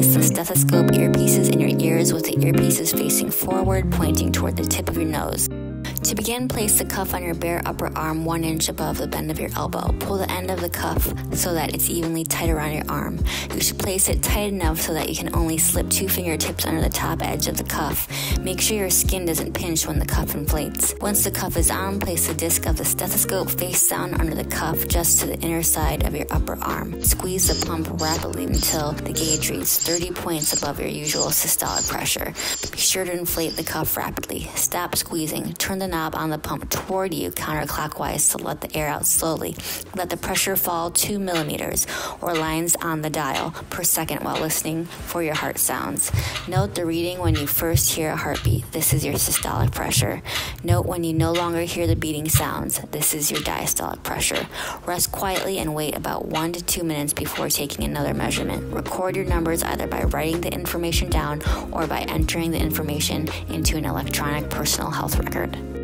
place the stethoscope earpieces in your ears with the earpieces facing forward, pointing toward the tip of your nose. To begin, place the cuff on your bare upper arm one inch above the bend of your elbow. Pull the end of the cuff so that it's evenly tight around your arm. You should place it tight enough so that you can only slip two fingertips under the top edge of the cuff. Make sure your skin doesn't pinch when the cuff inflates. Once the cuff is on, place the disc of the stethoscope face down under the cuff just to the inner side of your upper arm. Squeeze the pump rapidly until the gauge reads 30 points above your usual systolic pressure. Be sure to inflate the cuff rapidly. Stop squeezing. Turn the knob on the pump toward you counterclockwise to let the air out slowly. Let the pressure fall 2 millimeters or lines on the dial per second while listening for your heart sounds. Note the reading when you first hear a heartbeat. This is your systolic pressure. Note when you no longer hear the beating sounds. This is your diastolic pressure. Rest quietly and wait about 1 to 2 minutes before taking another measurement. Record your numbers either by writing the information down or by entering the information into an electronic personal health record.